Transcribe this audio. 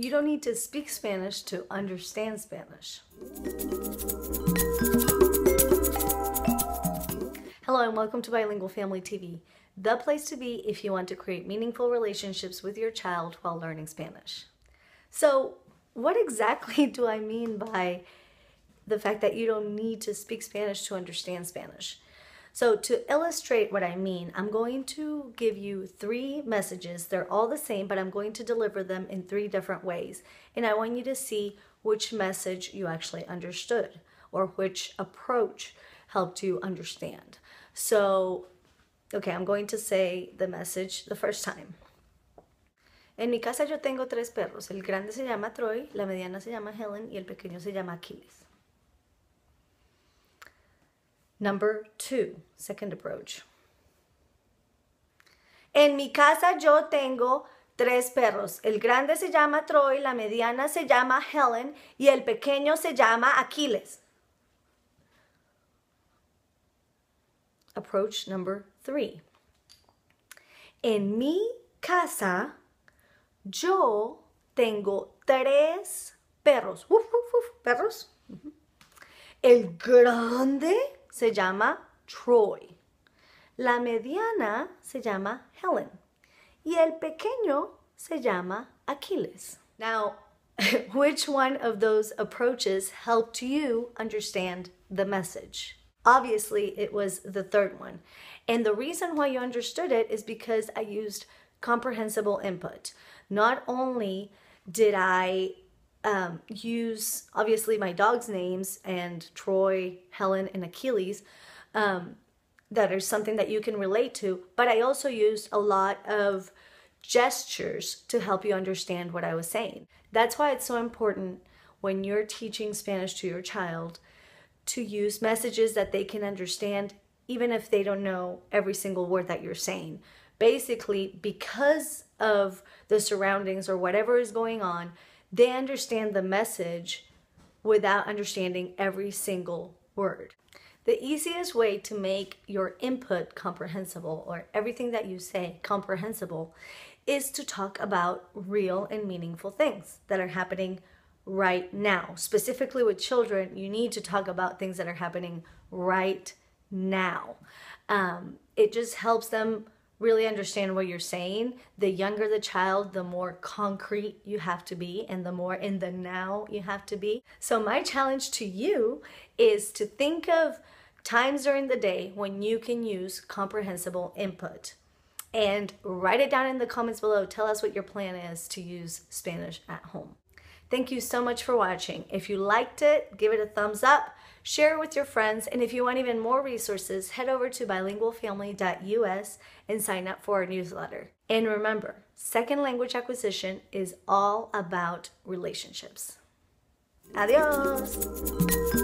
You don't need to speak Spanish to understand Spanish. Hello and welcome to Bilingual Family TV, the place to be if you want to create meaningful relationships with your child while learning Spanish. So, what exactly do I mean by the fact that you don't need to speak Spanish to understand Spanish? So to illustrate what I mean, I'm going to give you three messages. They're all the same, but I'm going to deliver them in three different ways. And I want you to see which message you actually understood or which approach helped you understand. So, okay, I'm going to say the message the first time. En mi casa yo tengo tres perros. El grande se llama Troy, la mediana se llama Helen y el pequeño se llama Achilles. Number two, second approach. En mi casa yo tengo tres perros. El grande se llama Troy, la mediana se llama Helen y el pequeño se llama Aquiles. Approach number three. En mi casa yo tengo tres perros. Uf, uf, uf, perros. El grande se llama Troy. La mediana se llama Helen. Y el pequeño se llama Achilles. Now, which one of those approaches helped you understand the message? Obviously, it was the third one. And the reason why you understood it is because I used comprehensible input. Not only did I um, use obviously my dog's names and Troy, Helen, and Achilles. Um, that are something that you can relate to, but I also used a lot of gestures to help you understand what I was saying. That's why it's so important when you're teaching Spanish to your child to use messages that they can understand, even if they don't know every single word that you're saying. Basically, because of the surroundings or whatever is going on, they understand the message without understanding every single word. The easiest way to make your input comprehensible or everything that you say comprehensible is to talk about real and meaningful things that are happening right now. Specifically with children, you need to talk about things that are happening right now. Um, it just helps them really understand what you're saying. The younger the child, the more concrete you have to be and the more in the now you have to be. So, my challenge to you is to think of times during the day when you can use comprehensible input and write it down in the comments below. Tell us what your plan is to use Spanish at home. Thank you so much for watching. If you liked it, give it a thumbs up share it with your friends, and if you want even more resources, head over to bilingualfamily.us and sign up for our newsletter. And remember, second language acquisition is all about relationships. Adios!